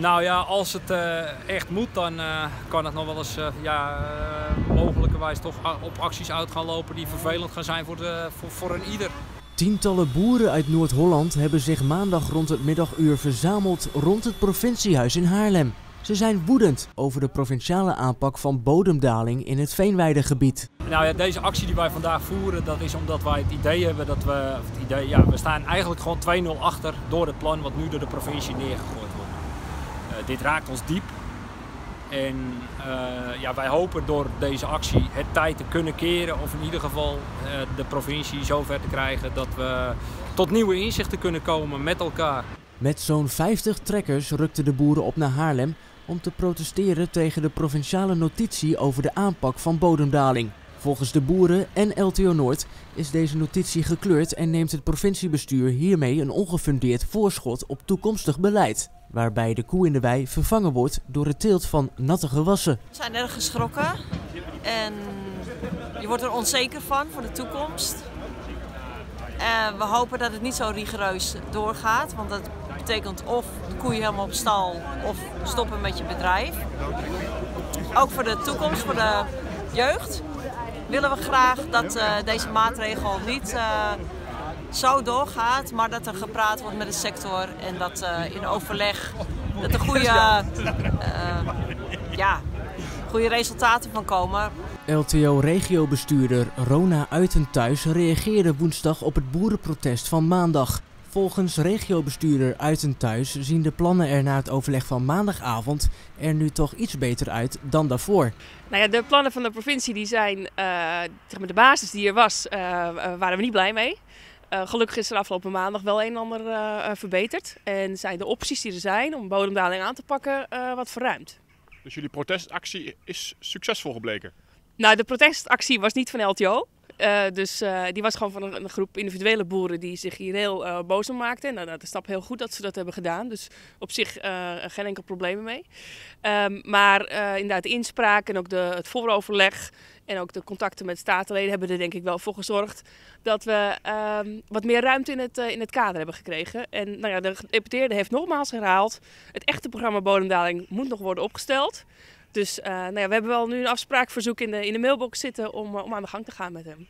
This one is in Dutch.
Nou ja, als het uh, echt moet, dan uh, kan het nog wel eens uh, ja, mogelijkerwijs toch op acties uit gaan lopen die vervelend gaan zijn voor, de, voor, voor een ieder. Tientallen boeren uit Noord-Holland hebben zich maandag rond het middaguur verzameld rond het provinciehuis in Haarlem. Ze zijn woedend over de provinciale aanpak van bodemdaling in het Veenweidegebied. Nou ja, deze actie die wij vandaag voeren, dat is omdat wij het idee hebben dat we, het idee, ja, we staan eigenlijk gewoon 2-0 achter door het plan wat nu door de provincie neergegooid dit raakt ons diep. En uh, ja, wij hopen door deze actie het tijd te kunnen keren, of in ieder geval uh, de provincie zover te krijgen dat we tot nieuwe inzichten kunnen komen met elkaar. Met zo'n 50 trekkers rukten de boeren op naar Haarlem om te protesteren tegen de provinciale notitie over de aanpak van bodemdaling. Volgens de boeren en LTO Noord is deze notitie gekleurd en neemt het provinciebestuur hiermee een ongefundeerd voorschot op toekomstig beleid. Waarbij de koe in de wei vervangen wordt door het teelt van natte gewassen. We zijn erg geschrokken en je wordt er onzeker van voor de toekomst. En we hopen dat het niet zo rigoureus doorgaat, want dat betekent of de koeien helemaal op stal of stoppen met je bedrijf. Ook voor de toekomst, voor de jeugd, willen we graag dat uh, deze maatregel niet uh, zo doorgaat, maar dat er gepraat wordt met de sector en dat uh, in overleg dat er goede, ja, goede resultaten van komen. LTO-regiobestuurder Rona Uitenthuis reageerde woensdag op het boerenprotest van maandag. Volgens regiobestuurder Uitenthuis zien de plannen er na het overleg van maandagavond er nu toch iets beter uit dan daarvoor. Nou ja, de plannen van de provincie die zijn, uh, zeg maar de basis die er was, uh, waren we niet blij mee. Uh, gelukkig is er afgelopen maandag wel een en ander verbeterd. En zijn de opties die er zijn om bodemdaling aan te pakken wat verruimd. Dus jullie protestactie is succesvol gebleken? Nou, de protestactie was niet van LTO. Dus die was gewoon van een, een, groep individuele boeren die zich hier heel boos om maakten. Nou, dat is stap heel goed dat ze dat hebben gedaan. Dus op zich geen enkel probleem mee. Um, maar inderdaad, de inspraak en ook de, het vooroverleg en ook de contacten met statenleden hebben er denk ik wel voor gezorgd dat we um, wat meer ruimte in het, in het kader hebben gekregen. En nou ja, de gedeputeerde heeft nogmaals herhaald, het echte programma Bodemdaling moet nog worden opgesteld. Dus uh, nou ja, we hebben wel nu een afspraakverzoek in de, in de mailbox zitten om, uh, om aan de gang te gaan met hem.